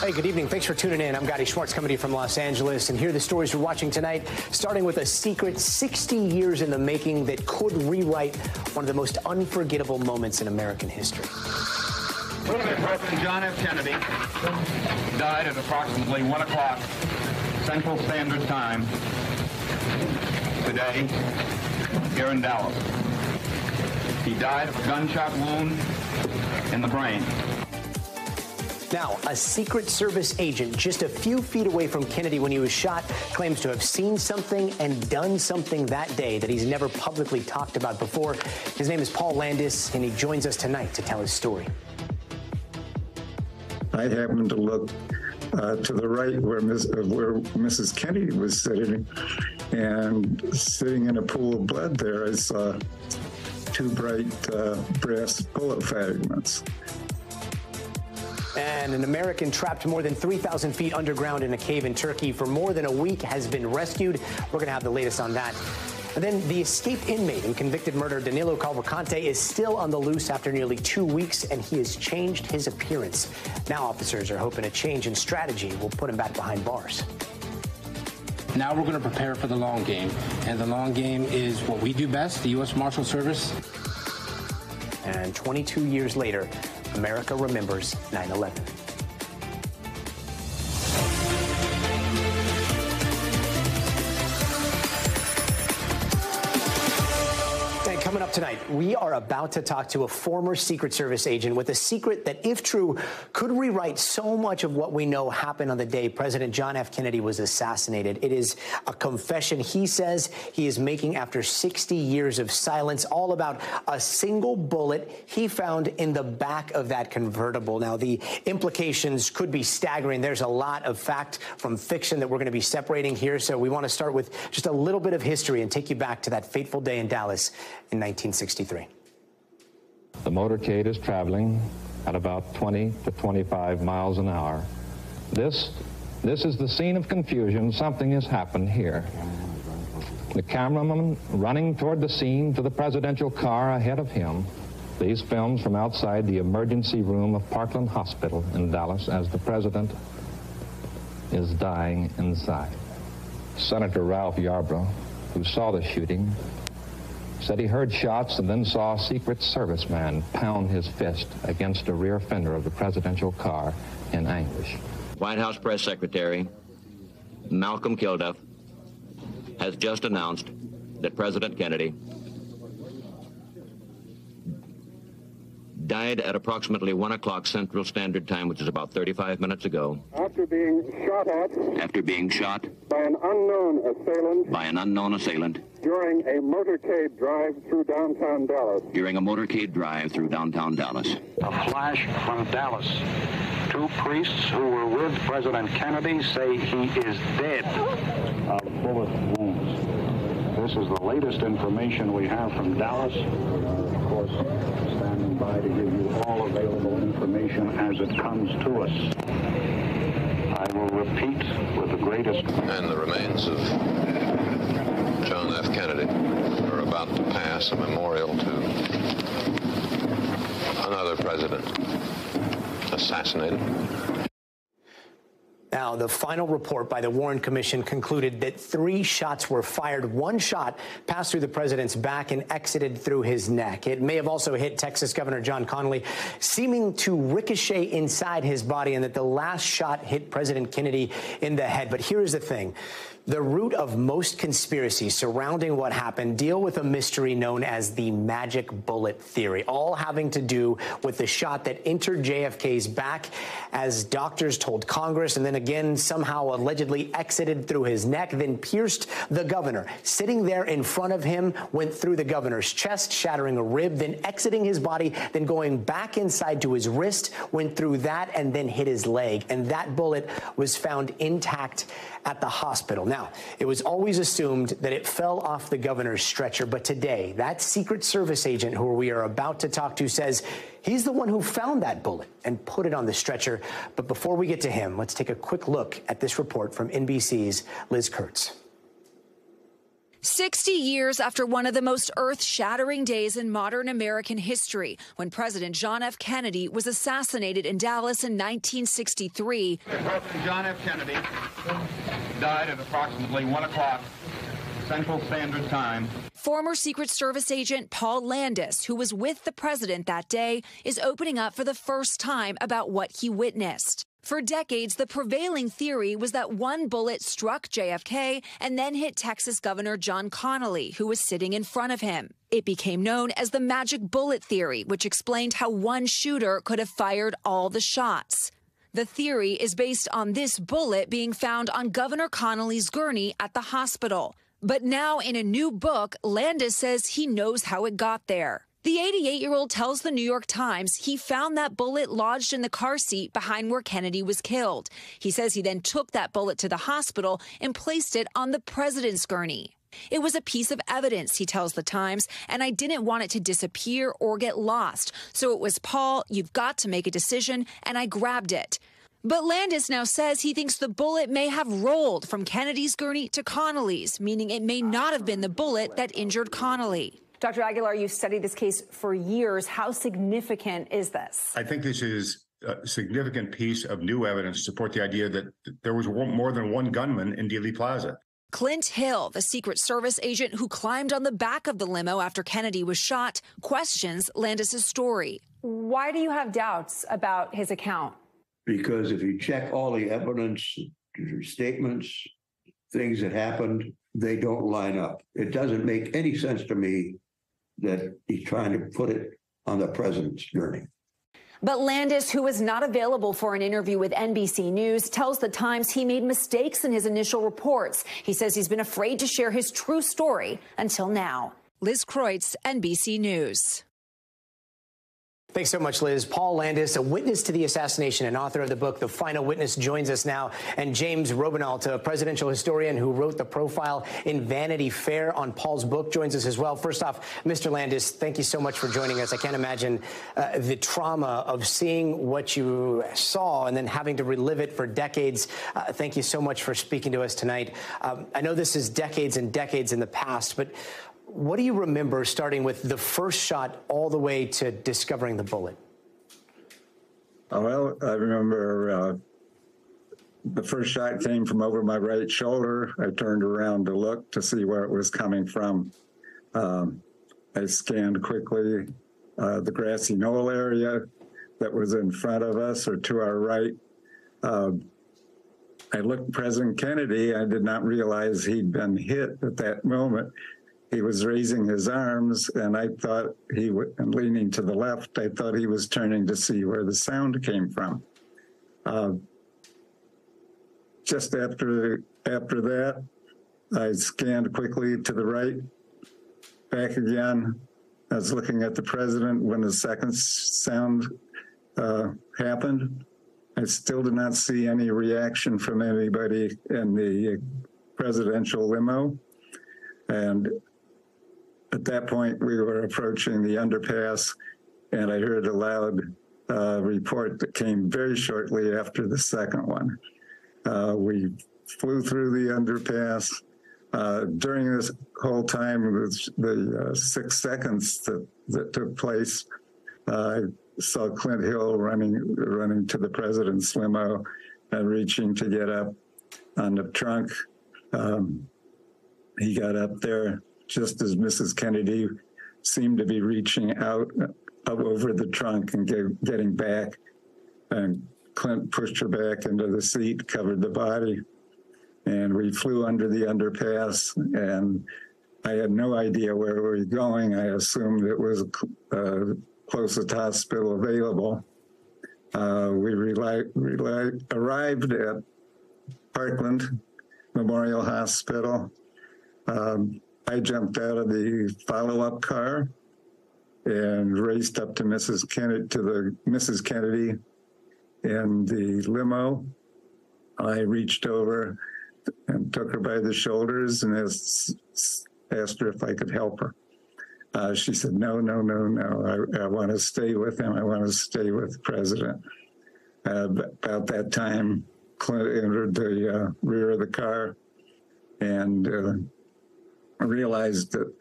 Hey, good evening. Thanks for tuning in. I'm Gadi Schwartz coming to you from Los Angeles. And here are the stories we're watching tonight, starting with a secret 60 years in the making that could rewrite one of the most unforgettable moments in American history. President John F. Kennedy died at approximately 1 o'clock Central Standard Time today here in Dallas. He died of a gunshot wound in the brain. Now, a Secret Service agent just a few feet away from Kennedy when he was shot claims to have seen something and done something that day that he's never publicly talked about before. His name is Paul Landis, and he joins us tonight to tell his story. I happened to look uh, to the right where, Ms., uh, where Mrs. Kennedy was sitting, and sitting in a pool of blood there, I saw two bright uh, brass bullet fragments. And an American trapped more than 3,000 feet underground in a cave in Turkey for more than a week has been rescued. We're going to have the latest on that. And then the escaped inmate and convicted murderer Danilo Cavalcante is still on the loose after nearly two weeks, and he has changed his appearance. Now officers are hoping a change in strategy will put him back behind bars. Now we're going to prepare for the long game, and the long game is what we do best, the U.S. Marshal Service. And 22 years later, America remembers 9 11. Up tonight, we are about to talk to a former Secret Service agent with a secret that, if true, could rewrite so much of what we know happened on the day President John F. Kennedy was assassinated. It is a confession he says he is making after 60 years of silence, all about a single bullet he found in the back of that convertible. Now, the implications could be staggering. There's a lot of fact from fiction that we're going to be separating here. So we want to start with just a little bit of history and take you back to that fateful day in Dallas in 1963. The motorcade is traveling at about 20 to 25 miles an hour. This, this is the scene of confusion. Something has happened here. The cameraman running toward the scene to the presidential car ahead of him. These films from outside the emergency room of Parkland Hospital in Dallas as the president is dying inside. Senator Ralph Yarborough, who saw the shooting, said he heard shots and then saw a Secret Service man pound his fist against a rear fender of the presidential car in anguish. White House Press Secretary Malcolm Kilduff has just announced that President Kennedy died at approximately 1 o'clock Central Standard Time, which is about 35 minutes ago. After being shot at. After being shot. By an unknown assailant. By an unknown assailant. During a motorcade drive through downtown Dallas. During a motorcade drive through downtown Dallas. A flash from Dallas. Two priests who were with President Kennedy say he is dead of bullet wounds. This is the latest information we have from Dallas. Standing by to give you all available information as it comes to us. I will repeat with the greatest. And the remains of John F. Kennedy are about to pass a memorial to another president assassinated. Now, the final report by the Warren Commission concluded that three shots were fired. One shot passed through the president's back and exited through his neck. It may have also hit Texas Governor John Connally, seeming to ricochet inside his body, and that the last shot hit President Kennedy in the head. But here's the thing the root of most conspiracies surrounding what happened deal with a mystery known as the magic bullet theory, all having to do with the shot that entered JFK's back as doctors told Congress, and then again somehow allegedly exited through his neck, then pierced the governor. Sitting there in front of him, went through the governor's chest, shattering a rib, then exiting his body, then going back inside to his wrist, went through that, and then hit his leg. And that bullet was found intact at the hospital. Now, it was always assumed that it fell off the governor's stretcher, but today, that Secret Service agent who we are about to talk to says he's the one who found that bullet and put it on the stretcher. But before we get to him, let's take a quick look at this report from NBC's Liz Kreutz. 60 years after one of the most earth shattering days in modern American history, when President John F. Kennedy was assassinated in Dallas in 1963. President John F. Kennedy died at approximately 1 o'clock Central Standard Time. Former Secret Service agent Paul Landis, who was with the president that day, is opening up for the first time about what he witnessed. For decades, the prevailing theory was that one bullet struck JFK and then hit Texas Governor John Connally, who was sitting in front of him. It became known as the magic bullet theory, which explained how one shooter could have fired all the shots. The theory is based on this bullet being found on Governor Connally's gurney at the hospital. But now, in a new book, Landis says he knows how it got there. The 88 year old tells the New York Times he found that bullet lodged in the car seat behind where Kennedy was killed. He says he then took that bullet to the hospital and placed it on the president's gurney. It was a piece of evidence, he tells the Times, and I didn't want it to disappear or get lost. So it was Paul, you've got to make a decision, and I grabbed it. But Landis now says he thinks the bullet may have rolled from Kennedy's gurney to Connally's, meaning it may not have been the bullet that injured Connally. Dr. Aguilar, you've studied this case for years. How significant is this? I think this is a significant piece of new evidence to support the idea that there was more than one gunman in Dealey Plaza. Clint Hill, the Secret Service agent who climbed on the back of the limo after Kennedy was shot, questions Landis's story. Why do you have doubts about his account? Because if you check all the evidence, statements, things that happened, they don't line up. It doesn't make any sense to me that he's trying to put it on the president's journey. But Landis, who was not available for an interview with NBC News, tells the Times he made mistakes in his initial reports. He says he's been afraid to share his true story until now. Liz Kreutz, NBC News. Thanks so much, Liz. Paul Landis, a witness to the assassination and author of the book The Final Witness, joins us now. And James Robenalt, a presidential historian who wrote the profile in Vanity Fair on Paul's book, joins us as well. First off, Mr. Landis, thank you so much for joining us. I can't imagine uh, the trauma of seeing what you saw and then having to relive it for decades. Uh, thank you so much for speaking to us tonight. Um, I know this is decades and decades in the past, but what do you remember starting with the first shot all the way to discovering the bullet? Oh, well, I remember uh, the first shot came from over my right shoulder. I turned around to look to see where it was coming from. Um, I scanned quickly uh, the grassy knoll area that was in front of us or to our right. Uh, I looked President Kennedy. I did not realize he'd been hit at that moment he was raising his arms, and I thought he was leaning to the left. I thought he was turning to see where the sound came from. Uh, just after after that, I scanned quickly to the right, back again. I was looking at the president when the second sound uh, happened. I still did not see any reaction from anybody in the presidential limo. And at that point, we were approaching the underpass, and I heard a loud uh, report that came very shortly after the second one. Uh, we flew through the underpass. Uh, during this whole time, the, the uh, six seconds that, that took place, I saw Clint Hill running running to the president's limo and reaching to get up on the trunk. Um, he got up there just as Mrs. Kennedy seemed to be reaching out up over the trunk and get, getting back. And Clint pushed her back into the seat, covered the body, and we flew under the underpass. And I had no idea where we were going. I assumed it was uh, closest hospital available. Uh, we arrived at Parkland Memorial Hospital. Um, I jumped out of the follow-up car and raced up to Mrs. Kennedy to the Mrs. Kennedy in the limo. I reached over and took her by the shoulders and asked, asked her if I could help her. Uh, she said, "No, no, no, no. I, I want to stay with him. I want to stay with the president." Uh, about that time, Clint entered the uh, rear of the car and uh, realized that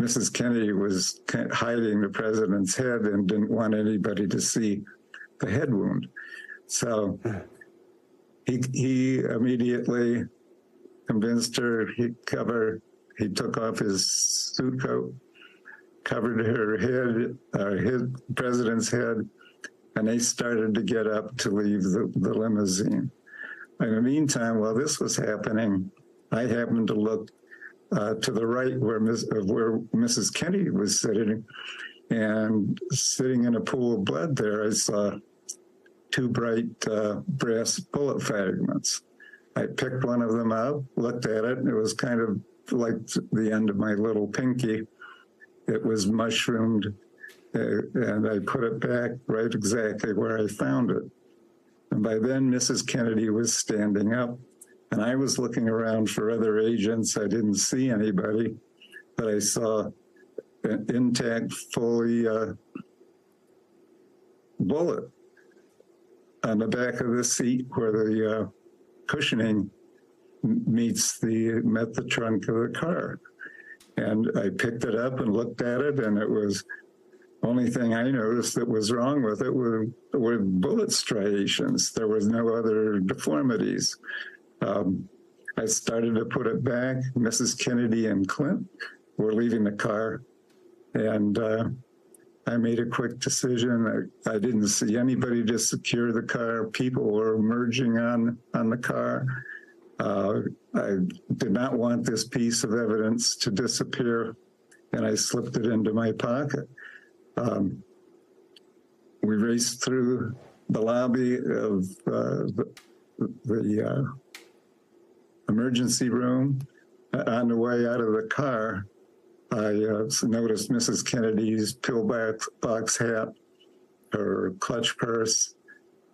Mrs. Kennedy was hiding the president's head and didn't want anybody to see the head wound. So he, he immediately convinced her he covered, he took off his suit coat, covered her head, uh, his president's head, and they started to get up to leave the, the limousine. In the meantime, while this was happening, I happened to look uh, to the right where, Ms., where Mrs. Kennedy was sitting, and sitting in a pool of blood there, I saw two bright uh, brass bullet fragments. I picked one of them up, looked at it, and it was kind of like the end of my little pinky. It was mushroomed, uh, and I put it back right exactly where I found it. And by then, Mrs. Kennedy was standing up, and I was looking around for other agents. I didn't see anybody, but I saw an intact, fully uh, bullet on the back of the seat where the uh, cushioning meets the met the trunk of the car. And I picked it up and looked at it, and it was only thing I noticed that was wrong with it were, were bullet striations. There was no other deformities. Um, I started to put it back. Mrs. Kennedy and Clint were leaving the car, and uh, I made a quick decision. I, I, didn't see anybody to secure the car. People were emerging on on the car. Uh, I did not want this piece of evidence to disappear, and I slipped it into my pocket. Um, we raced through the lobby of uh, the, the uh, emergency room. On the way out of the car, I uh, noticed Mrs. Kennedy's pillbox box hat, her clutch purse,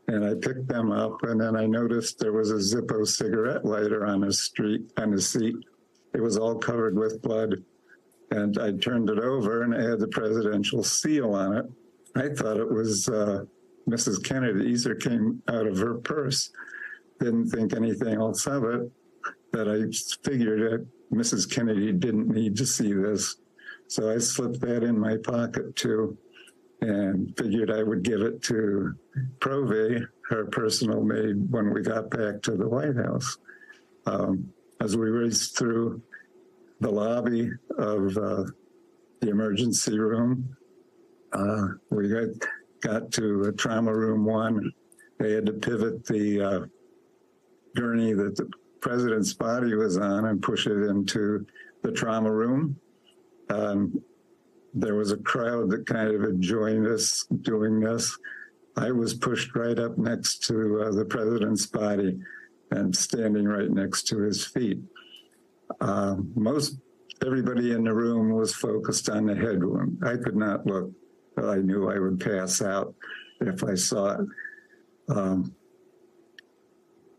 and I picked them up. And then I noticed there was a Zippo cigarette lighter on the street on the seat. It was all covered with blood. And I turned it over and it had the presidential seal on it. I thought it was uh, Mrs. Kennedy's or came out of her purse. Didn't think anything else of it. But I figured that Mrs. Kennedy didn't need to see this. So I slipped that in my pocket too and figured I would give it to Provi, her personal maid, when we got back to the White House. Um, as we raced through the lobby of uh, the emergency room, uh, we got, got to trauma room one. They had to pivot the uh, gurney that the president's body was on and push it into the trauma room. Um, there was a crowd that kind of joined us doing this. I was pushed right up next to uh, the president's body and standing right next to his feet. Uh, most everybody in the room was focused on the head wound. I could not look. I knew I would pass out if I saw it. Um,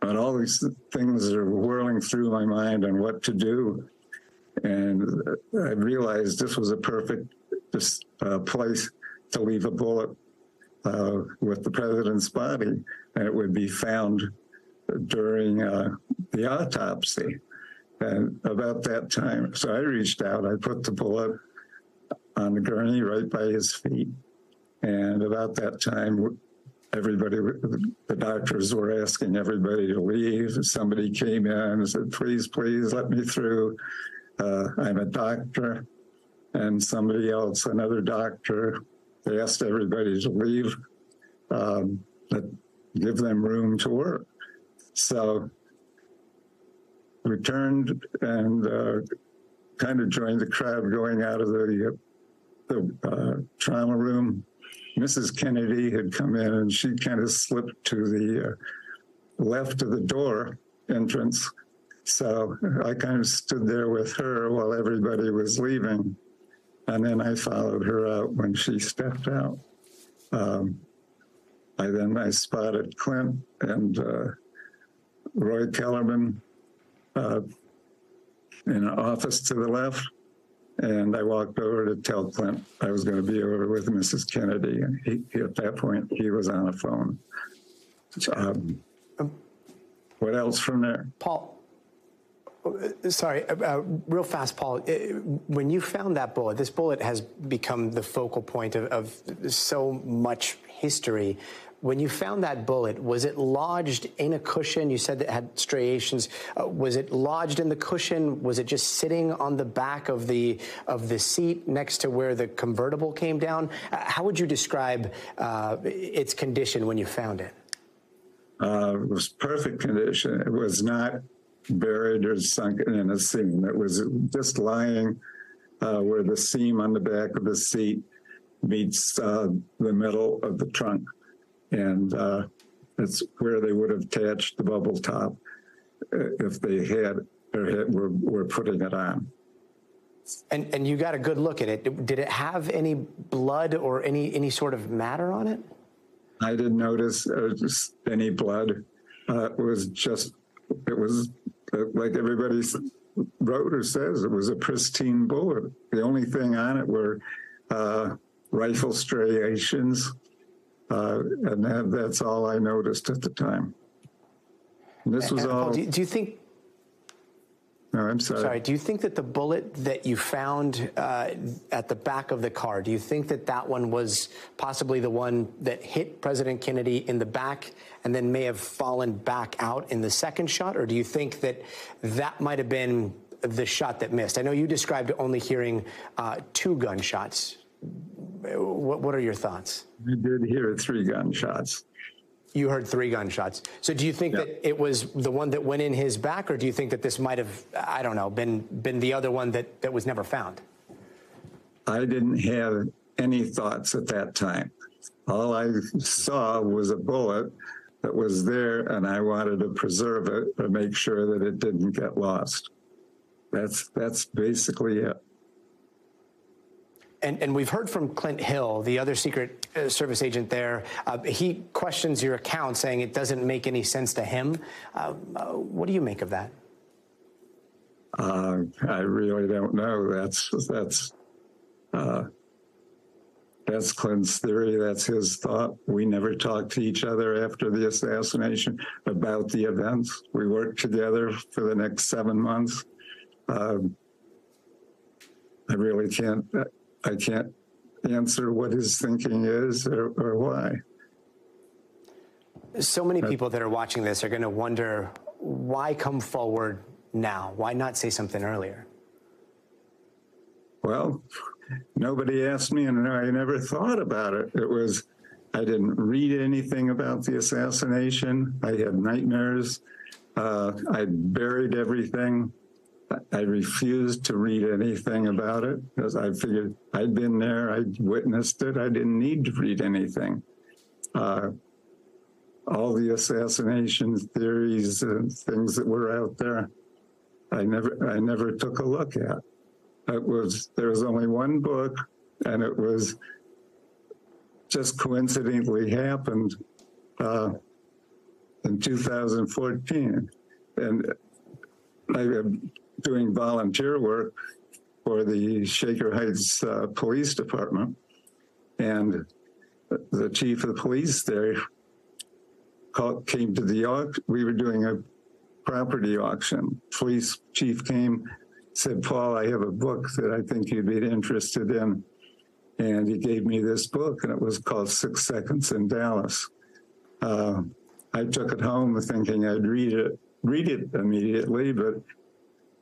but all these things are whirling through my mind on what to do. And I realized this was a perfect uh, place to leave a bullet uh, with the president's body, and it would be found during uh, the autopsy. And about that time, so I reached out, I put the bullet on the gurney right by his feet. And about that time, everybody, the doctors were asking everybody to leave. Somebody came in and said, please, please let me through. Uh, I'm a doctor. And somebody else, another doctor, they asked everybody to leave, um, give them room to work. So we turned and uh, kind of joined the crowd going out of the, the uh, trauma room Mrs. Kennedy had come in and she kind of slipped to the uh, left of the door entrance. So I kind of stood there with her while everybody was leaving. And then I followed her out when she stepped out. Um, I then I spotted Clint and uh, Roy Kellerman uh, in an office to the left. And I walked over to tell Clint I was going to be over with Mrs. Kennedy. And he, at that point, he was on a phone. Um, what else from there? Paul, Sorry, uh, uh, real fast, Paul. Uh, when you found that bullet, this bullet has become the focal point of, of so much history. When you found that bullet, was it lodged in a cushion? You said that had striations. Uh, was it lodged in the cushion? Was it just sitting on the back of the of the seat next to where the convertible came down? Uh, how would you describe uh, its condition when you found it? Uh, it was perfect condition. It was not buried or sunken in a seam. It was just lying uh, where the seam on the back of the seat meets uh, the middle of the trunk and uh, it's where they would have attached the bubble top uh, if they had or had, were, were putting it on. And and you got a good look at it. Did it have any blood or any any sort of matter on it? I didn't notice uh, any blood. Uh, it was just it was uh, like everybody wrote or says it was a pristine bullet. The only thing on it were uh, rifle striations uh, and that, that's all I noticed at the time. And this was and, all. Do, do, you think? No, I'm sorry. Sorry. Do you think that the bullet that you found uh, at the back of the car, do you think that that one was possibly the one that hit President Kennedy in the back and then may have fallen back out in the second shot, or do you think that that might have been the shot that missed? I know you described only hearing uh, two gunshots. What, what are your thoughts? I did hear three gunshots. You heard three gunshots. So do you think yeah. that it was the one that went in his back, or do you think that this might have, I don't know, been been the other one that, that was never found? I didn't have any thoughts at that time. All I saw was a bullet that was there, and I wanted to preserve it to make sure that it didn't get lost. That's that's basically it. And, and, we've heard from Clint Hill, the other Secret uh, Service agent there. Uh, he questions your account, saying it doesn't make any sense to him. Uh, uh what do you make of that? Uh, I really don't know. That's that's uh, that's Clint's theory. That's his thought. We never talked to each other after the assassination about the events. We worked together for the next seven months. Um, I really can't. I can't answer what his thinking is or, or why. So many people that are watching this are going to wonder why come forward now? Why not say something earlier? Well, nobody asked me, and I never thought about it. It was, I didn't read anything about the assassination. I had nightmares. Uh, I buried everything. I refused to read anything about it because I figured I'd been there, I'd witnessed it, I didn't need to read anything. Uh, all the assassination theories and things that were out there, I never, I never took a look at. It was there was only one book, and it was just coincidentally happened uh, in 2014, and I doing volunteer work for the Shaker Heights uh, Police Department. And the chief of the police there called, came to the auction. We were doing a property auction. Police chief came, said, Paul, I have a book that I think you'd be interested in. And he gave me this book, and it was called Six Seconds in Dallas. Uh, I took it home thinking I'd read it, read it immediately, but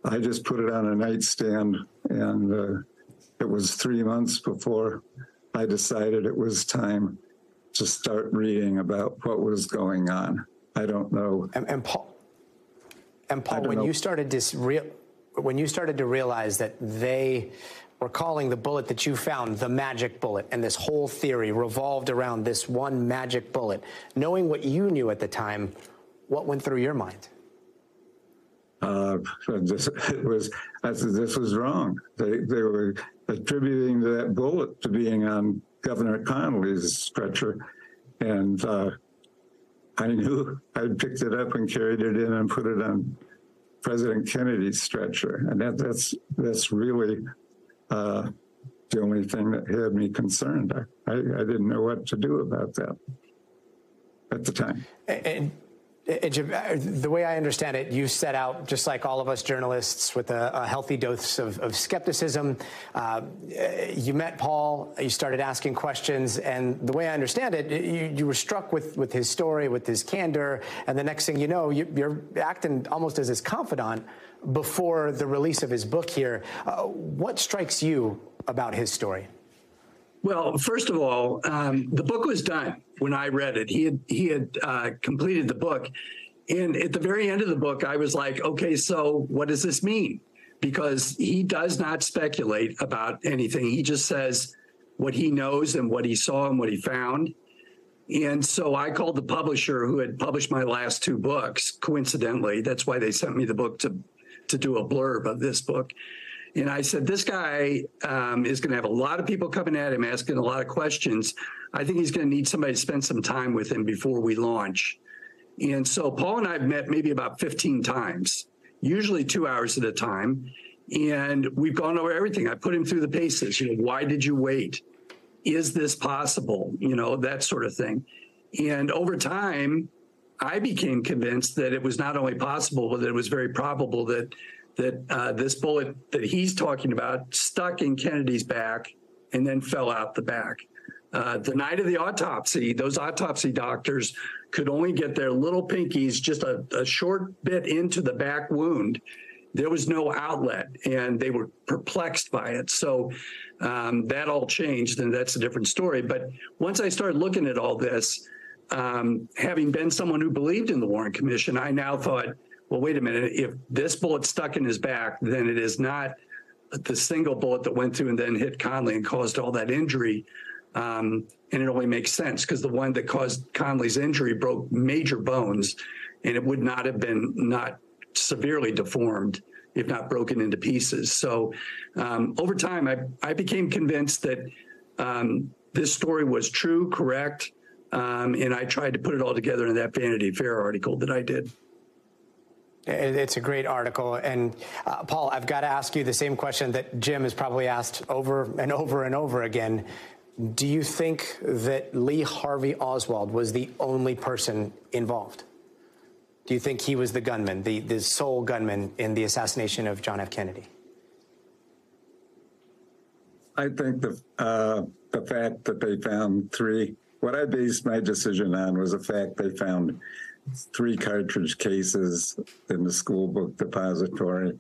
I just put it on a nightstand, and uh, it was three months before I decided it was time to start reading about what was going on. I don't know. And, and Paul, and Paul, when know. you started to real, when you started to realize that they were calling the bullet that you found the magic bullet, and this whole theory revolved around this one magic bullet, knowing what you knew at the time, what went through your mind? Uh, this, it was I this was wrong. They they were attributing that bullet to being on Governor Connally's stretcher, and uh, I knew I'd picked it up and carried it in and put it on President Kennedy's stretcher, and that that's that's really uh, the only thing that had me concerned. I, I, I didn't know what to do about that at the time. And The way I understand it, you set out, just like all of us journalists, with a, a healthy dose of, of skepticism. Uh, you met Paul, you started asking questions, and the way I understand it, you, you, were struck with, with his story, with his candor, and the next thing you know, you, are acting almost as his confidant before the release of his book here. Uh, what strikes you about his story? Well, first of all, um, the book was done when I read it. He had he had uh, completed the book, and at the very end of the book, I was like, okay, so what does this mean? Because he does not speculate about anything. He just says what he knows and what he saw and what he found. And so I called the publisher who had published my last two books. Coincidentally, that's why they sent me the book to to do a blurb of this book. And I said, this guy um, is going to have a lot of people coming at him, asking a lot of questions. I think he's going to need somebody to spend some time with him before we launch. And so Paul and I have met maybe about 15 times, usually two hours at a time. And we've gone over everything. I put him through the paces. You know, why did you wait? Is this possible? You know, that sort of thing. And over time, I became convinced that it was not only possible, but that it was very probable that that uh, this bullet that he's talking about stuck in Kennedy's back and then fell out the back. Uh, the night of the autopsy, those autopsy doctors could only get their little pinkies just a, a short bit into the back wound. There was no outlet, and they were perplexed by it. So um, that all changed, and that's a different story. But once I started looking at all this, um, having been someone who believed in the Warren Commission, I now thought well, wait a minute, if this bullet stuck in his back, then it is not the single bullet that went through and then hit Connally and caused all that injury. Um, and it only makes sense because the one that caused Connally's injury broke major bones and it would not have been not severely deformed if not broken into pieces. So um, over time, I, I became convinced that um, this story was true, correct, um, and I tried to put it all together in that Vanity Fair article that I did. It's a great article. And uh, Paul, I've got to ask you the same question that Jim has probably asked over and over and over again. Do you think that Lee Harvey Oswald was the only person involved? Do you think he was the gunman, the, the sole gunman in the assassination of John F. Kennedy? I think the uh, the fact that they found three. What I based my decision on was the fact they found three cartridge cases in the school book depository.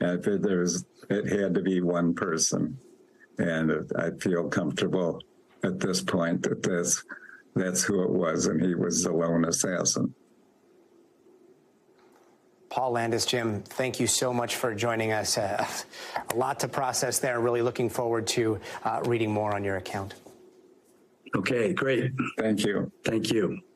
And there was, it had to be one person. And I feel comfortable at this point that that's, that's who it was, and he was the lone assassin. Paul Landis, Jim, thank you so much for joining us. Uh, a lot to process there. Really looking forward to uh, reading more on your account. Okay, great. Thank you. Thank you yeah,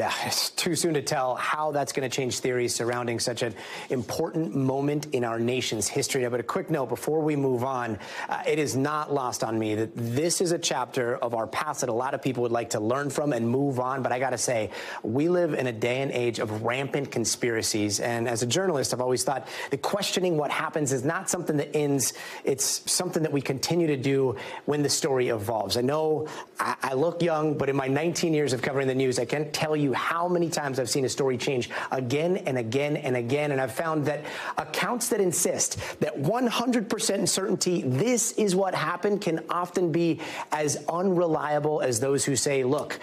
it's too soon to tell how that's going to change theories surrounding such an important moment in our nation's history. But a quick note before we move on, uh, it is not lost on me that this is a chapter of our past that a lot of people would like to learn from and move on. But I got to say, we live in a day and age of rampant conspiracies. And as a journalist, I've always thought that questioning what happens is not something that ends. It's something that we continue to do when the story evolves. I know I, I look young, but in my 19 years of covering the news, I can't tell you you how many times I've seen a story change again and again and again. And I've found that accounts that insist that 100% certainty this is what happened can often be as unreliable as those who say, look,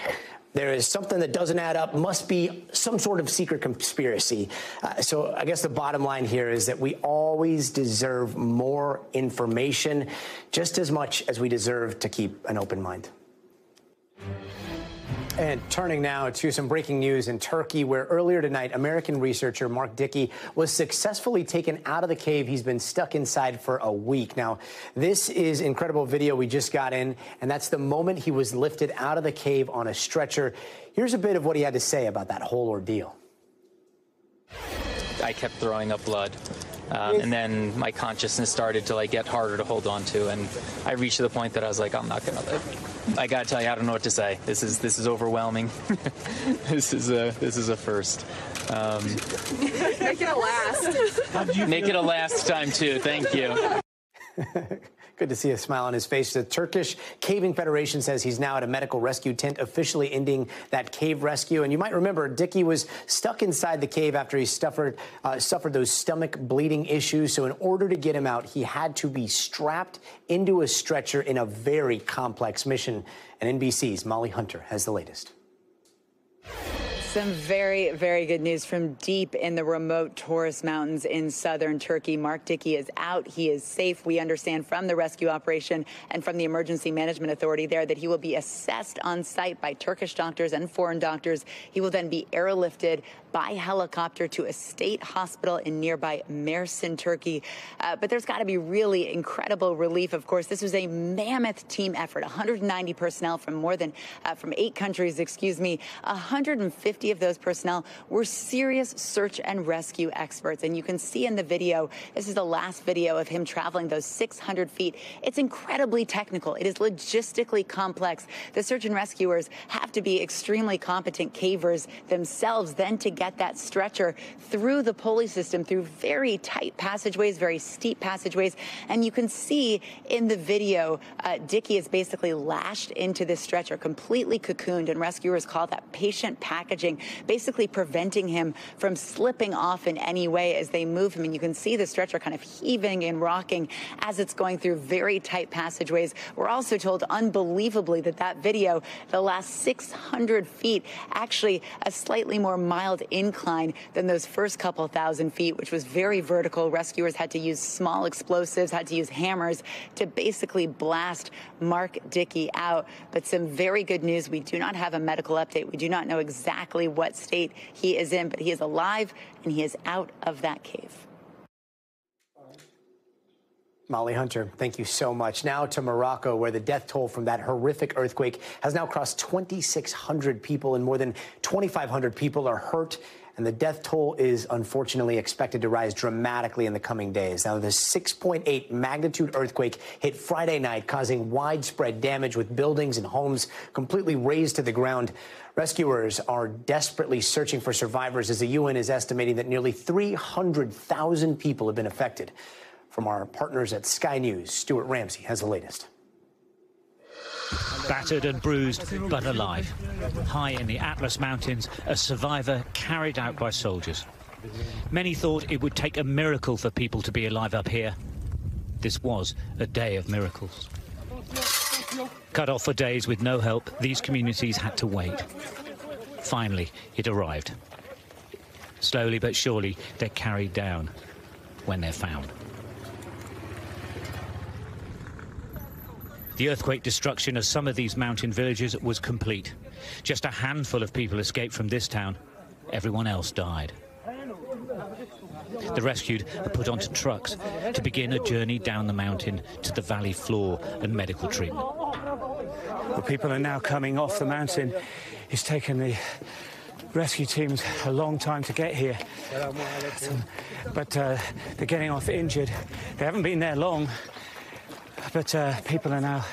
there is something that doesn't add up, must be some sort of secret conspiracy. Uh, so I guess the bottom line here is that we always deserve more information just as much as we deserve to keep an open mind. And turning now to some breaking news in Turkey, where earlier tonight, American researcher Mark Dickey was successfully taken out of the cave he's been stuck inside for a week. Now, this is incredible video we just got in, and that's the moment he was lifted out of the cave on a stretcher. Here's a bit of what he had to say about that whole ordeal. I kept throwing up blood. Um, and then my consciousness started to like get harder to hold on to, and I reached the point that I was like, I'm not gonna live. I gotta tell you, I don't know what to say. This is this is overwhelming. this is a this is a first. Um, Make it a last. Make it a last time too. Thank you. Good to see a smile on his face. The Turkish Caving Federation says he's now at a medical rescue tent, officially ending that cave rescue. And you might remember Dickey was stuck inside the cave after he suffered uh, suffered those stomach bleeding issues. So in order to get him out, he had to be strapped into a stretcher in a very complex mission. And NBC's Molly Hunter has the latest. Some very, very good news from deep in the remote Taurus Mountains in southern Turkey. Mark Dickey is out. He is safe. We understand from the rescue operation and from the Emergency Management Authority there that he will be assessed on site by Turkish doctors and foreign doctors. He will then be airlifted by helicopter to a state hospital in nearby Mersin, Turkey. Uh, but there's got to be really incredible relief. Of course, this was a mammoth team effort 190 personnel from more than uh, from eight countries, excuse me, 150 50 of those personnel were serious search and rescue experts. And you can see in the video, this is the last video of him traveling those 600 feet. It's incredibly technical. It is logistically complex. The search and rescuers have to be extremely competent cavers themselves, then to get that stretcher through the pulley system, through very tight passageways, very steep passageways. And you can see in the video, uh, Dickey is basically lashed into this stretcher, completely cocooned, and rescuers call that patient packaging basically preventing him from slipping off in any way as they move him. And you can see the stretcher kind of heaving and rocking as it's going through very tight passageways. We're also told unbelievably that that video, the last 600 feet, actually a slightly more mild incline than those first couple thousand feet, which was very vertical. Rescuers had to use small explosives, had to use hammers to basically blast Mark Dickey out. But some very good news. We do not have a medical update. We do not know exactly what state he is in, but he is alive and he is out of that cave. Molly Hunter, thank you so much. Now to Morocco, where the death toll from that horrific earthquake has now crossed 2,600 people and more than 2,500 people are hurt and the death toll is unfortunately expected to rise dramatically in the coming days. Now, the 6.8 magnitude earthquake hit Friday night, causing widespread damage with buildings and homes completely razed to the ground. Rescuers are desperately searching for survivors as the UN is estimating that nearly 300,000 people have been affected. From our partners at Sky News, Stuart Ramsay has the latest battered and bruised, but alive. High in the Atlas Mountains, a survivor carried out by soldiers. Many thought it would take a miracle for people to be alive up here. This was a day of miracles. Cut off for days with no help, these communities had to wait. Finally, it arrived. Slowly but surely, they're carried down when they're found. The earthquake destruction of some of these mountain villages was complete. Just a handful of people escaped from this town. Everyone else died. The rescued are put onto trucks to begin a journey down the mountain to the valley floor and medical treatment. The people are now coming off the mountain. It's taken the rescue teams a long time to get here. But uh, they're getting off injured. They haven't been there long. But uh, people are now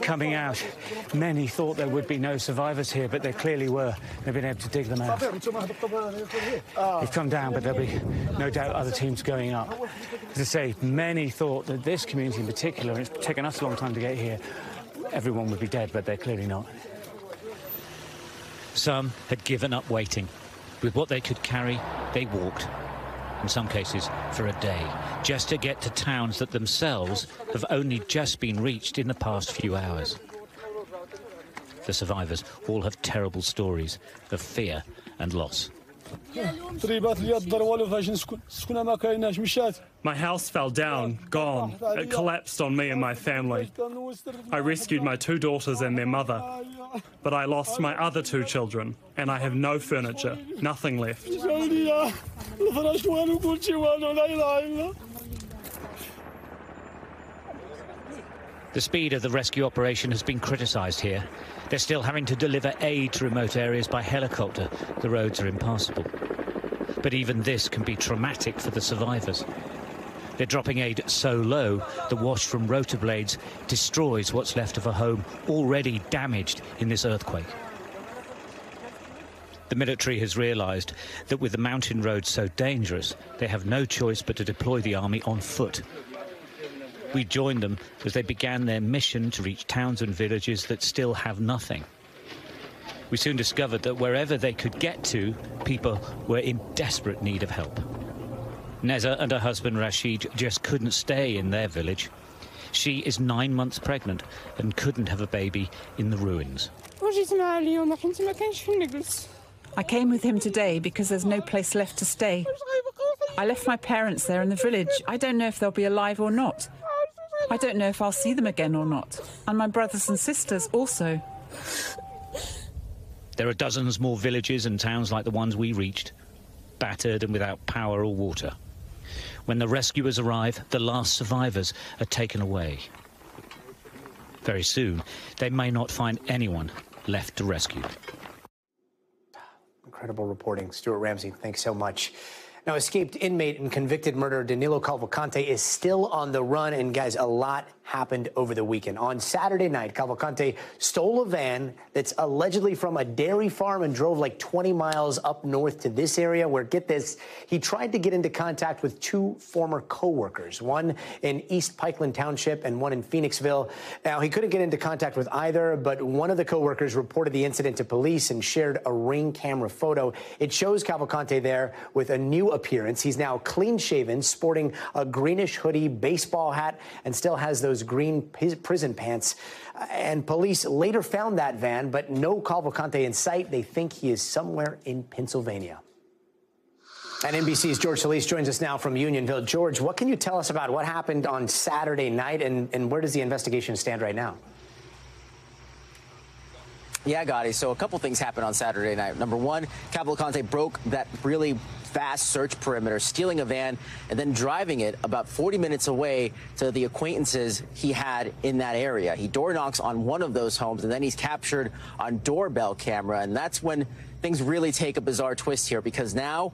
coming out. Many thought there would be no survivors here, but there clearly were. They've been able to dig them out. They've come down, but there'll be no doubt other teams going up. As I say, many thought that this community in particular, and it's taken us a long time to get here, everyone would be dead, but they're clearly not. Some had given up waiting. With what they could carry, they walked in some cases for a day, just to get to towns that themselves have only just been reached in the past few hours. The survivors all have terrible stories of fear and loss. My house fell down, gone. It collapsed on me and my family. I rescued my two daughters and their mother, but I lost my other two children, and I have no furniture, nothing left. The speed of the rescue operation has been criticised here. They're still having to deliver aid to remote areas by helicopter. The roads are impassable. But even this can be traumatic for the survivors. They're dropping aid so low, the wash from rotor blades destroys what's left of a home already damaged in this earthquake. The military has realised that with the mountain roads so dangerous, they have no choice but to deploy the army on foot We joined them as they began their mission to reach towns and villages that still have nothing. We soon discovered that wherever they could get to, people were in desperate need of help. Neza and her husband Rashid just couldn't stay in their village. She is nine months pregnant and couldn't have a baby in the ruins. I came with him today because there's no place left to stay. I left my parents there in the village. I don't know if they'll be alive or not. I don't know if I'll see them again or not. And my brothers and sisters also. There are dozens more villages and towns like the ones we reached, battered and without power or water. When the rescuers arrive, the last survivors are taken away. Very soon, they may not find anyone left to rescue. Incredible reporting. Stuart Ramsay, thanks so much. Now, escaped inmate and convicted murderer Danilo Cavalcante is still on the run. And guys, a lot happened over the weekend. On Saturday night, Cavalcante stole a van that's allegedly from a dairy farm and drove like 20 miles up north to this area where, get this, he tried to get into contact with two former co-workers, one in East Pikeland Township and one in Phoenixville. Now, he couldn't get into contact with either, but one of the co-workers reported the incident to police and shared a ring camera photo. It shows Cavalcante there with a new appearance. He's now clean shaven, sporting a greenish hoodie, baseball hat, and still has those green prison pants. Uh, and police later found that van, but no Cavalcante in sight. They think he is somewhere in Pennsylvania. And NBC's George Solis joins us now from Unionville. George, what can you tell us about what happened on Saturday night and, and where does the investigation stand right now? Yeah, Gadi. So a couple things happened on Saturday night. Number one, Cavalcante broke that really fast search perimeter, stealing a van and then driving it about 40 minutes away to the acquaintances he had in that area. He door knocks on one of those homes and then he's captured on doorbell camera. And that's when things really take a bizarre twist here because now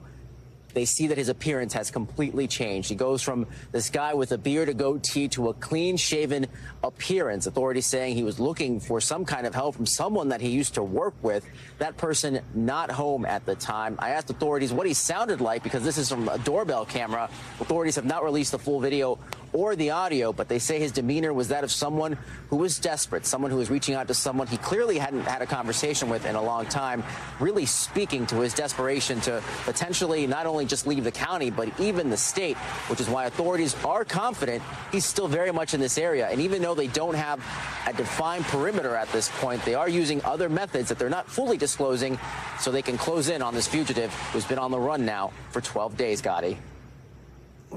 they see that his appearance has completely changed. He goes from this guy with a beard, a goatee, to a clean shaven appearance. Authorities saying he was looking for some kind of help from someone that he used to work with. That person not home at the time. I asked authorities what he sounded like because this is from a doorbell camera. Authorities have not released the full video or the audio, but they say his demeanor was that of someone who was desperate, someone who was reaching out to someone he clearly hadn't had a conversation with in a long time, really speaking to his desperation to potentially not only just leave the county, but even the state, which is why authorities are confident he's still very much in this area. And even though they don't have a defined perimeter at this point, they are using other methods that they're not fully disclosing so they can close in on this fugitive who's been on the run now for 12 days, Gadi.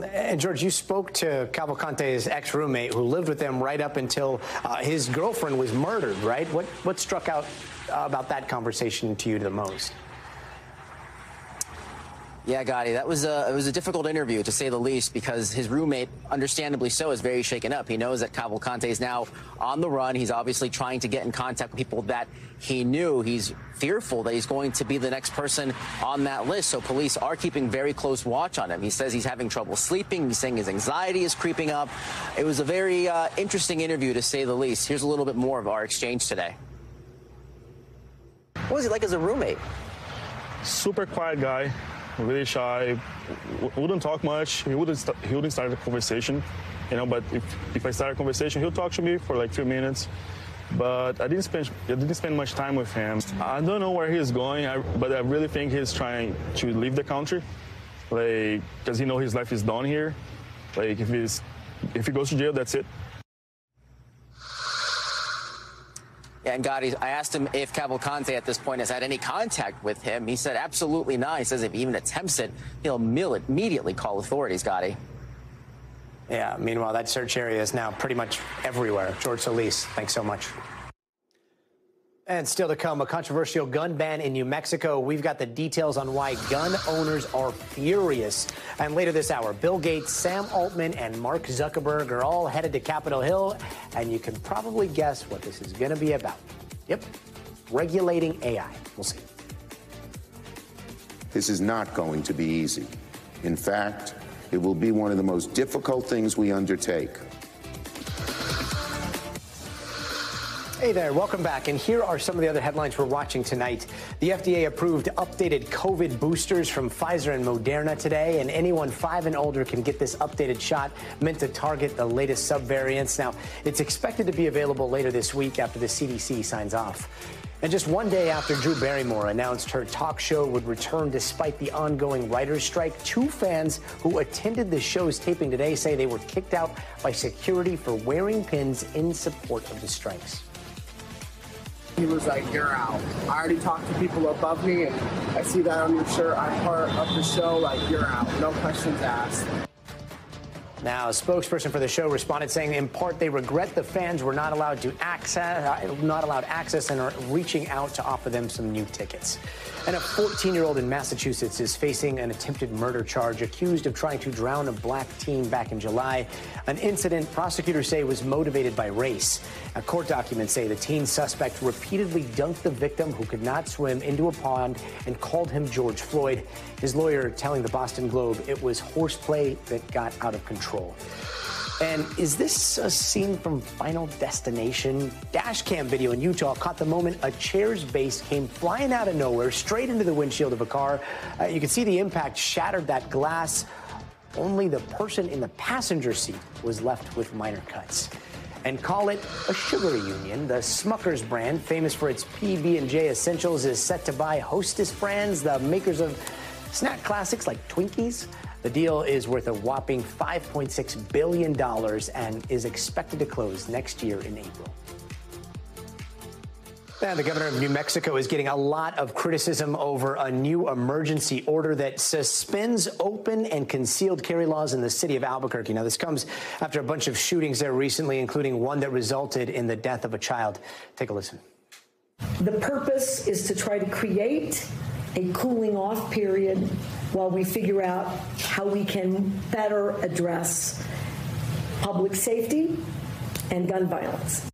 And George, you spoke to Cavalcante's ex-roommate who lived with him right up until uh, his girlfriend was murdered, right? What what struck out uh, about that conversation to you the most? Yeah, Gadi, that was a it was a difficult interview to say the least because his roommate, understandably so, is very shaken up. He knows that Cavalcante is now on the run. He's obviously trying to get in contact with people that he knew. He's fearful that he's going to be the next person on that list. So police are keeping very close watch on him. He says he's having trouble sleeping. He's saying his anxiety is creeping up. It was a very uh, interesting interview to say the least. Here's a little bit more of our exchange today. What was he like as a roommate? Super quiet guy really shy, wouldn't talk much. He wouldn't he wouldn't start a conversation, you know. But if if I start a conversation, he'll talk to me for like few minutes. But I didn't spend I didn't spend much time with him. I don't know where he's going, I, but I really think he's trying to leave the country, like because he know his life is done here. Like if he's if he goes to jail, that's it. And Gadi, I asked him if Cavalcante at this point has had any contact with him. He said absolutely not. He says if he even attempts it, he'll immediately call authorities, Gadi. Yeah, meanwhile, that search area is now pretty much everywhere. George Solis, thanks so much. And still to come, a controversial gun ban in New Mexico. We've got the details on why gun owners are furious. And later this hour, Bill Gates, Sam Altman, and Mark Zuckerberg are all headed to Capitol Hill. And you can probably guess what this is going to be about. Yep, regulating AI. We'll see. This is not going to be easy. In fact, it will be one of the most difficult things we undertake. Hey there, welcome back. And here are some of the other headlines we're watching tonight. The FDA approved updated COVID boosters from Pfizer and Moderna today, and anyone five and older can get this updated shot meant to target the latest subvariants. Now, it's expected to be available later this week after the CDC signs off. And just one day after Drew Barrymore announced her talk show would return despite the ongoing writer's strike, two fans who attended the show's taping today say they were kicked out by security for wearing pins in support of the strikes. He was like, You're out. I already talked to people above me, and I see that on your shirt. I'm part of the show. Like, you're out. No questions asked. Now, a spokesperson for the show responded saying, in part, they regret the fans were not allowed to access, uh, not allowed access, and are reaching out to offer them some new tickets. And a 14-year-old in Massachusetts is facing an attempted murder charge, accused of trying to drown a black teen back in July. An incident prosecutors say was motivated by race. Now, court documents say the teen suspect repeatedly dunked the victim, who could not swim, into a pond and called him George Floyd. His lawyer telling the Boston Globe it was horseplay that got out of control. And is this a scene from Final Destination? Dashcam video in Utah caught the moment a chair's base came flying out of nowhere straight into the windshield of a car. Uh, you can see the impact shattered that glass. Only the person in the passenger seat was left with minor cuts. And call it a sugar reunion. The Smucker's brand, famous for its PB&J essentials, is set to buy Hostess Brands, the makers of snack classics like Twinkies. The deal is worth a whopping $5.6 billion and is expected to close next year in April. And the governor of New Mexico is getting a lot of criticism over a new emergency order that suspends open and concealed carry laws in the city of Albuquerque. Now, this comes after a bunch of shootings there recently, including one that resulted in the death of a child. Take a listen. The purpose is to try to create a cooling off period while we figure out how we can better address public safety and gun violence.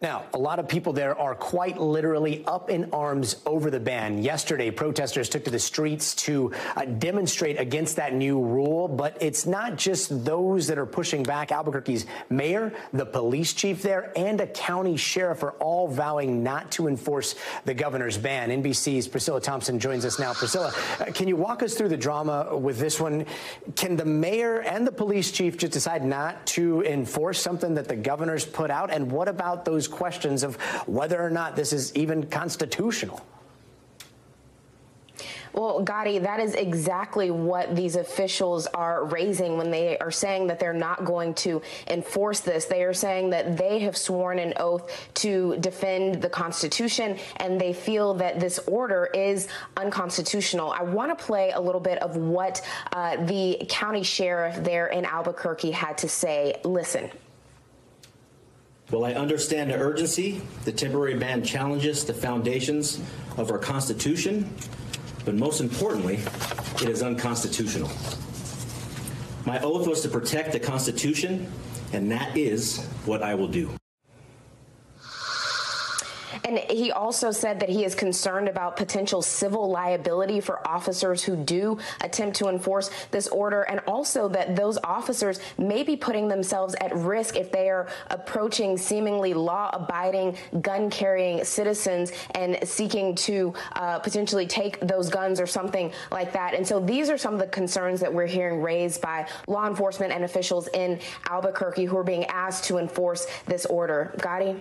Now, a lot of people there are quite literally up in arms over the ban. Yesterday, protesters took to the streets to uh, demonstrate against that new rule, but it's not just those that are pushing back. Albuquerque's mayor, the police chief there, and a county sheriff are all vowing not to enforce the governor's ban. NBC's Priscilla Thompson joins us now. Priscilla, uh, can you walk us through the drama with this one? Can the mayor and the police chief just decide not to enforce something that the governor's put out? And what about those questions of whether or not this is even constitutional. Well, Gadi, that is exactly what these officials are raising when they are saying that they're not going to enforce this. They are saying that they have sworn an oath to defend the Constitution and they feel that this order is unconstitutional. I want to play a little bit of what uh, the county sheriff there in Albuquerque had to say. Listen. While I understand the urgency, the temporary ban challenges the foundations of our Constitution, but most importantly, it is unconstitutional. My oath was to protect the Constitution, and that is what I will do. And he also said that he is concerned about potential civil liability for officers who do attempt to enforce this order, and also that those officers may be putting themselves at risk if they are approaching seemingly law abiding, gun carrying citizens and seeking to uh, potentially take those guns or something like that. And so these are some of the concerns that we're hearing raised by law enforcement and officials in Albuquerque who are being asked to enforce this order. Gadi?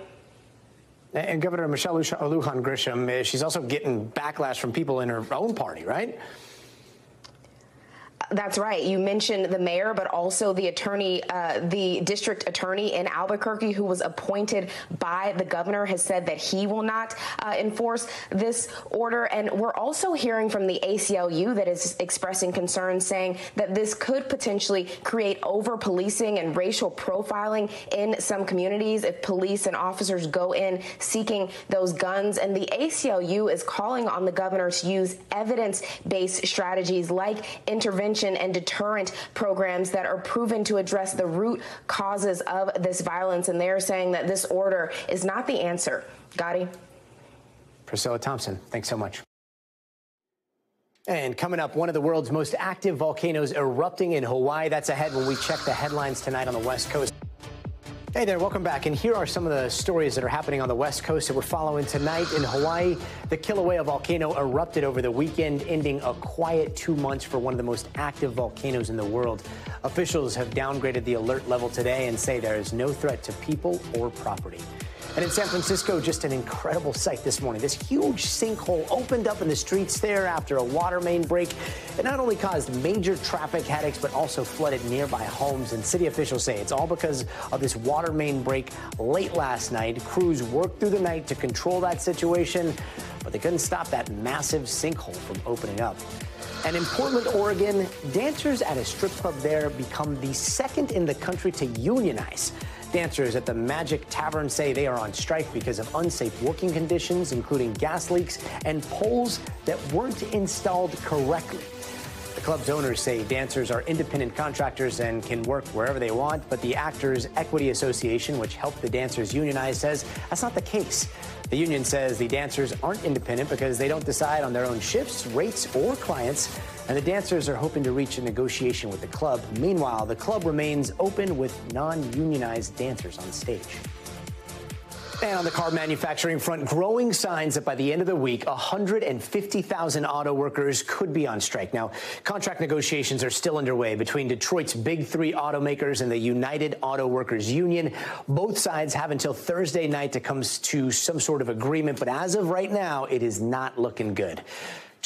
And Governor Michelle Lujan Grisham, eh, she's also getting backlash from people in her own party, right? That's right. You mentioned the mayor, but also the attorney, uh, the district attorney in Albuquerque, who was appointed by the governor, has said that he will not uh, enforce this order. And we're also hearing from the ACLU that is expressing concerns, saying that this could potentially create over policing and racial profiling in some communities if police and officers go in seeking those guns. And the ACLU is calling on the governor to use evidence based strategies like intervention prevention and deterrent programs that are proven to address the root causes of this violence. And they're saying that this order is not the answer. Gadi? Priscilla Thompson, thanks so much. And coming up, one of the world's most active volcanoes erupting in Hawaii. That's ahead when we check the headlines tonight on the West Coast. Hey there, welcome back. And here are some of the stories that are happening on the West Coast that we're following tonight. In Hawaii, the Kilauea volcano erupted over the weekend, ending a quiet two months for one of the most active volcanoes in the world. Officials have downgraded the alert level today and say there is no threat to people or property. And in San Francisco, just an incredible sight this morning. This huge sinkhole opened up in the streets there after a water main break. It not only caused major traffic headaches, but also flooded nearby homes. And city officials say it's all because of this water main break late last night. Crews worked through the night to control that situation, but they couldn't stop that massive sinkhole from opening up. And in Portland, Oregon, dancers at a strip club there become the second in the country to unionize. Dancers at the Magic Tavern say they are on strike because of unsafe working conditions, including gas leaks and poles that weren't installed correctly. The club's owners say dancers are independent contractors and can work wherever they want, but the Actors Equity Association, which helped the dancers unionize, says that's not the case. The union says the dancers aren't independent because they don't decide on their own shifts, rates, or clients, and the dancers are hoping to reach a negotiation with the club. Meanwhile, the club remains open with non unionized dancers on stage. And on the car manufacturing front, growing signs that by the end of the week, 150,000 auto workers could be on strike. Now, contract negotiations are still underway between Detroit's big three automakers and the United Auto Workers Union. Both sides have until Thursday night to come to some sort of agreement, but as of right now, it is not looking good.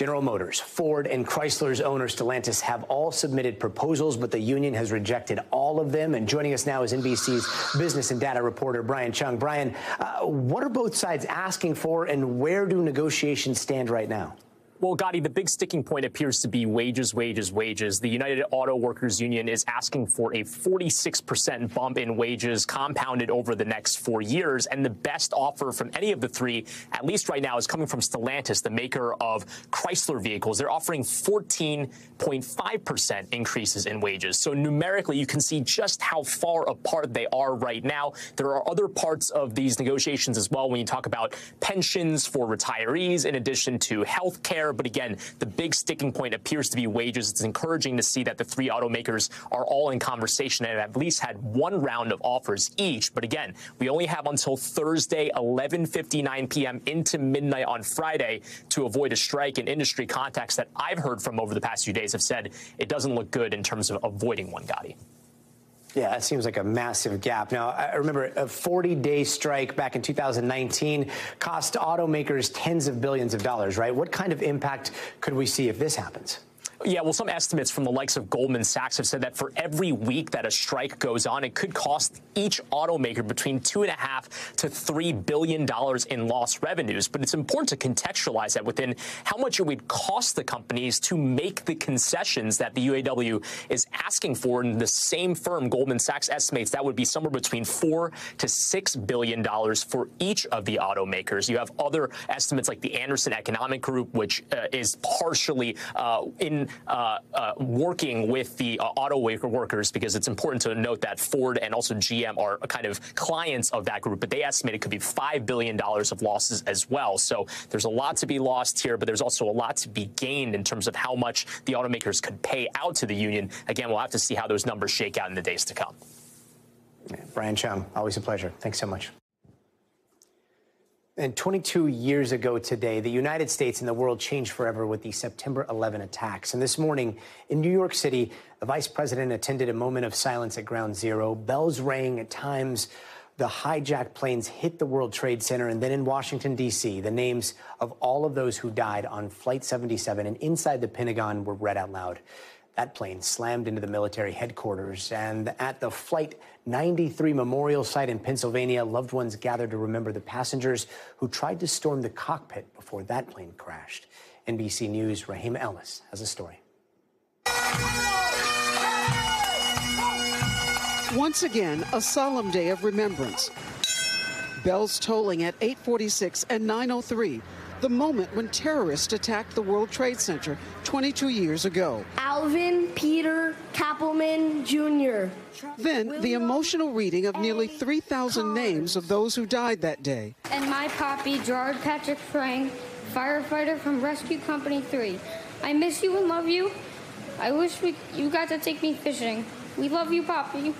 General Motors, Ford, and Chrysler's owner Stellantis have all submitted proposals, but the union has rejected all of them. And joining us now is NBC's business and data reporter Brian Chung. Brian, uh, what are both sides asking for, and where do negotiations stand right now? Well, Gadi, the big sticking point appears to be wages, wages, wages. The United Auto Workers Union is asking for a 46% bump in wages compounded over the next four years. And the best offer from any of the three, at least right now, is coming from Stellantis, the maker of Chrysler vehicles. They're offering 14.5% increases in wages. So numerically, you can see just how far apart they are right now. There are other parts of these negotiations as well when you talk about pensions for retirees, in addition to health care but again, the big sticking point appears to be wages. It's encouraging to see that the three automakers are all in conversation and have at least had one round of offers each. But again, we only have until Thursday, 11:59 p.m. into midnight on Friday to avoid a strike. And industry contacts that I've heard from over the past few days have said it doesn't look good in terms of avoiding one, Gadi. Yeah, that seems like a massive gap. Now, I remember a 40 day strike back in 2019 cost automakers tens of billions of dollars, right? What kind of impact could we see if this happens? Yeah, well, some estimates from the likes of Goldman Sachs have said that for every week that a strike goes on, it could cost each automaker between two and a half to three billion dollars in lost revenues. But it's important to contextualize that within how much it would cost the companies to make the concessions that the UAW is asking for. And the same firm, Goldman Sachs, estimates that would be somewhere between four to six billion dollars for each of the automakers. You have other estimates like the Anderson Economic Group, which uh, is partially uh, in uh, uh, working with the uh, auto workers because it's important to note that Ford and also GM are kind of clients of that group, but they estimate it could be $5 billion of losses as well. So there's a lot to be lost here, but there's also a lot to be gained in terms of how much the automakers could pay out to the union. Again, we'll have to see how those numbers shake out in the days to come. Brian Chung, always a pleasure. Thanks so much. And 22 years ago today, the United States and the world changed forever with the September 11 attacks. And this morning in New York City, the vice president attended a moment of silence at Ground Zero. Bells rang at times. The hijacked planes hit the World Trade Center. And then in Washington, D.C., the names of all of those who died on Flight 77 and inside the Pentagon were read out loud. That plane slammed into the military headquarters. And at the Flight 93 memorial site in Pennsylvania, loved ones gathered to remember the passengers who tried to storm the cockpit before that plane crashed. NBC News' Rehema Ellis has a story. Once again, a solemn day of remembrance. Bells tolling at 846 and 903 the moment when terrorists attacked the World Trade Center 22 years ago. Alvin Peter Kappelman Jr. Then the emotional reading of nearly 3,000 names of those who died that day. And my poppy, Gerard Patrick Frank, firefighter from Rescue Company 3. I miss you and love you. I wish we, you got to take me fishing. We love you, Poppy.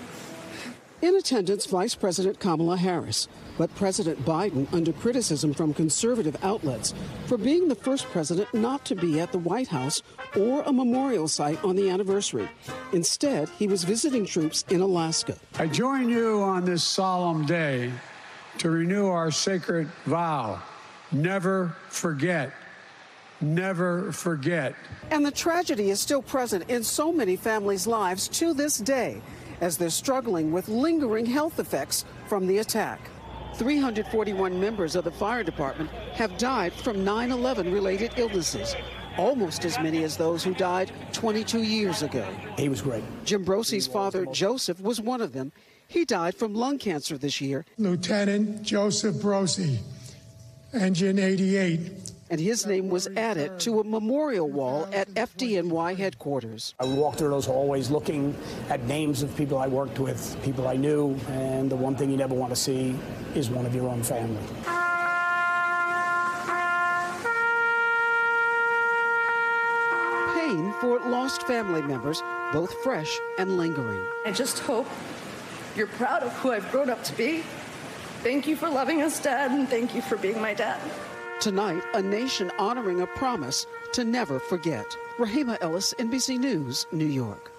In attendance, Vice President Kamala Harris, but President Biden under criticism from conservative outlets for being the first president not to be at the White House or a memorial site on the anniversary. Instead, he was visiting troops in Alaska. I join you on this solemn day to renew our sacred vow never forget. Never forget. And the tragedy is still present in so many families' lives to this day as they're struggling with lingering health effects from the attack. 341 members of the fire department have died from 9 11 related illnesses, almost as many as those who died 22 years ago. He was great. Jim Brosey's father, Joseph, was one of them. He died from lung cancer this year. Lieutenant Joseph Brosey, Engine 88, and his name was added to a memorial wall at FDNY headquarters. I would walk through those hallways looking at names of people I worked with, people I knew, and the one thing you never want to see is one of your own family. Pain for lost family members, both fresh and lingering. I just hope you're proud of who I've grown up to be. Thank you for loving us, Dad, and thank you for being my dad. Tonight, a nation honoring a promise to never forget. Rehema Ellis, NBC News, New York.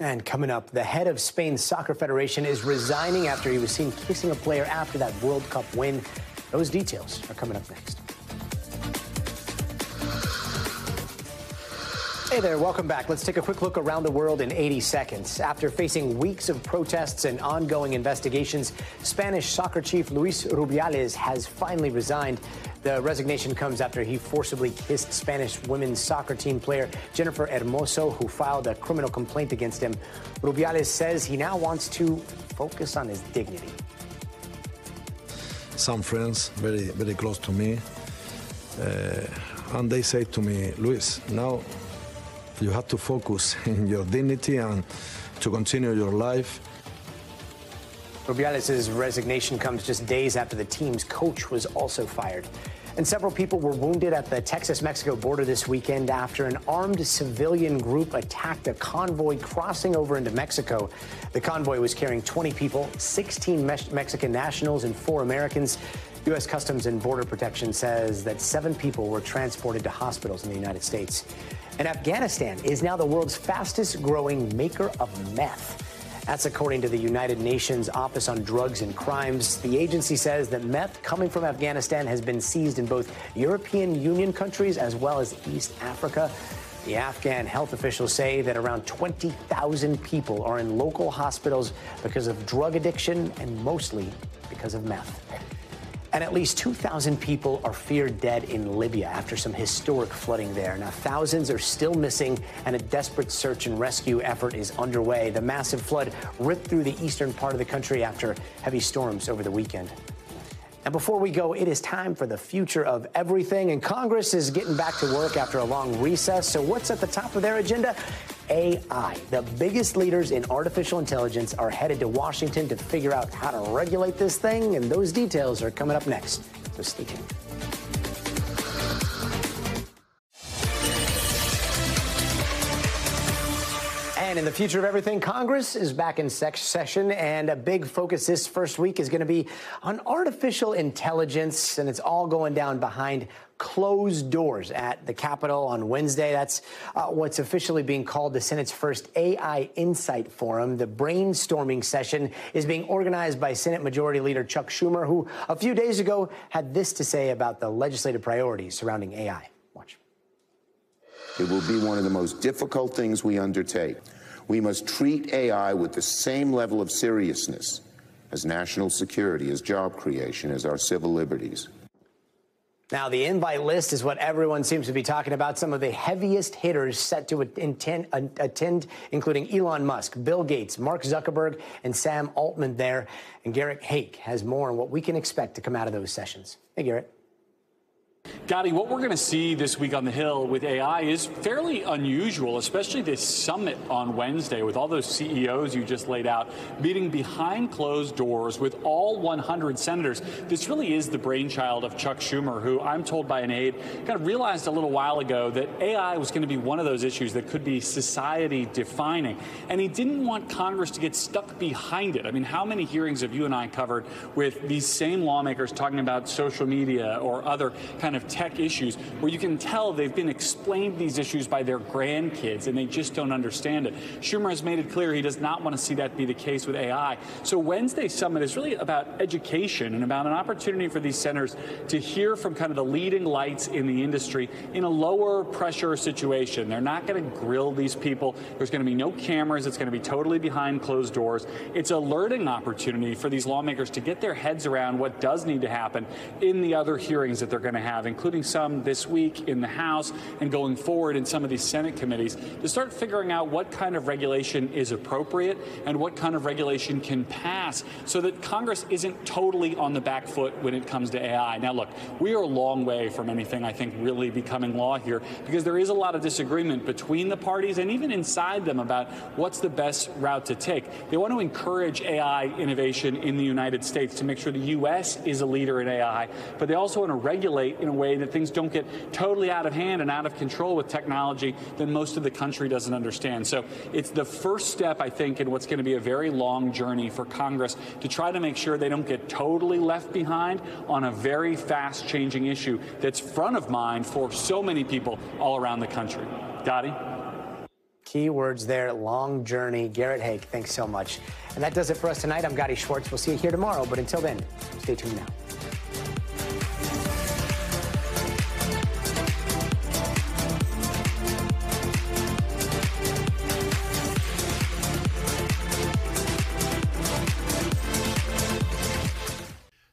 And coming up, the head of Spain's Soccer Federation is resigning after he was seen kissing a player after that World Cup win. Those details are coming up next. Hey there, welcome back. Let's take a quick look around the world in 80 seconds. After facing weeks of protests and ongoing investigations, Spanish soccer chief Luis Rubiales has finally resigned. The resignation comes after he forcibly kissed Spanish women's soccer team player Jennifer Hermoso, who filed a criminal complaint against him. Rubiales says he now wants to focus on his dignity. Some friends, very, very close to me, uh, and they say to me, Luis, now you have to focus in your dignity and to continue your life. Rubiales' resignation comes just days after the team's coach was also fired. And several people were wounded at the Texas Mexico border this weekend after an armed civilian group attacked a convoy crossing over into Mexico. The convoy was carrying 20 people, 16 Mexican nationals, and four Americans. U.S. Customs and Border Protection says that seven people were transported to hospitals in the United States. And Afghanistan is now the world's fastest growing maker of meth. That's according to the United Nations Office on Drugs and Crimes. The agency says that meth coming from Afghanistan has been seized in both European Union countries as well as East Africa. The Afghan health officials say that around 20,000 people are in local hospitals because of drug addiction and mostly because of meth. And at least 2,000 people are feared dead in Libya after some historic flooding there. Now, thousands are still missing, and a desperate search and rescue effort is underway. The massive flood ripped through the eastern part of the country after heavy storms over the weekend. And before we go, it is time for the future of everything. And Congress is getting back to work after a long recess. So, what's at the top of their agenda? AI. The biggest leaders in artificial intelligence are headed to Washington to figure out how to regulate this thing. And those details are coming up next. So, stay tuned. And in the future of everything, Congress is back in session, and a big focus this first week is going to be on artificial intelligence, and it's all going down behind closed doors at the Capitol on Wednesday. That's uh, what's officially being called the Senate's first AI Insight Forum. The brainstorming session is being organized by Senate Majority Leader Chuck Schumer, who a few days ago had this to say about the legislative priorities surrounding AI. Watch. It will be one of the most difficult things we undertake. We must treat AI with the same level of seriousness as national security, as job creation, as our civil liberties. Now, the invite list is what everyone seems to be talking about. Some of the heaviest hitters set to attend, uh, attend, including Elon Musk, Bill Gates, Mark Zuckerberg, and Sam Altman there. And Garrett Haake has more on what we can expect to come out of those sessions. Hey, Garrett. Gadi, what we're going to see this week on the Hill with AI is fairly unusual, especially this summit on Wednesday with all those CEOs you just laid out meeting behind closed doors with all 100 senators. This really is the brainchild of Chuck Schumer, who I'm told by an aide kind of realized a little while ago that AI was going to be one of those issues that could be society defining. And he didn't want Congress to get stuck behind it. I mean, how many hearings have you and I covered with these same lawmakers talking about social media or other kind of tech issues where you can tell they've been explained these issues by their grandkids and they just don't understand it. Schumer has made it clear he does not want to see that be the case with AI. So Wednesday's summit is really about education and about an opportunity for these centers to hear from kind of the leading lights in the industry in a lower pressure situation. They're not going to grill these people. There's going to be no cameras. It's going to be totally behind closed doors. It's a learning opportunity for these lawmakers to get their heads around what does need to happen in the other hearings that they're going to have, including including some this week in the House and going forward in some of these Senate committees, to start figuring out what kind of regulation is appropriate and what kind of regulation can pass so that Congress isn't totally on the back foot when it comes to AI. Now, look, we are a long way from anything, I think, really becoming law here because there is a lot of disagreement between the parties and even inside them about what's the best route to take. They want to encourage AI innovation in the United States to make sure the U.S. is a leader in AI, but they also want to regulate in a way that things don't get totally out of hand and out of control with technology that most of the country doesn't understand. So it's the first step, I think, in what's going to be a very long journey for Congress to try to make sure they don't get totally left behind on a very fast changing issue that's front of mind for so many people all around the country. Gadi? Key words there, long journey. Garrett Haake, thanks so much. And that does it for us tonight. I'm Gadi Schwartz. We'll see you here tomorrow. But until then, stay tuned now.